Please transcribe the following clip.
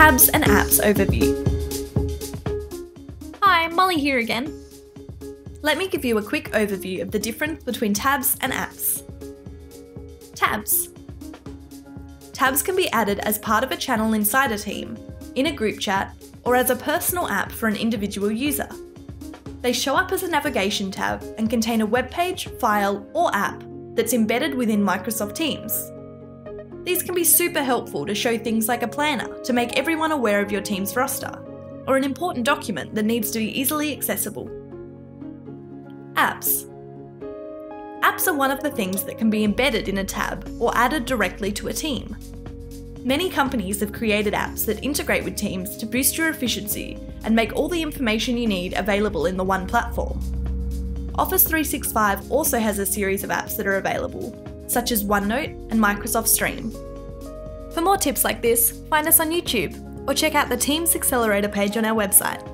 Tabs and Apps Overview. Hi, Molly here again. Let me give you a quick overview of the difference between tabs and apps. Tabs. Tabs can be added as part of a channel inside a team, in a group chat, or as a personal app for an individual user. They show up as a navigation tab and contain a web page, file, or app that's embedded within Microsoft Teams. These can be super helpful to show things like a planner to make everyone aware of your team's roster, or an important document that needs to be easily accessible. Apps. Apps are one of the things that can be embedded in a tab or added directly to a team. Many companies have created apps that integrate with teams to boost your efficiency and make all the information you need available in the one platform. Office 365 also has a series of apps that are available, such as OneNote and Microsoft Stream. For more tips like this, find us on YouTube or check out the Teams Accelerator page on our website.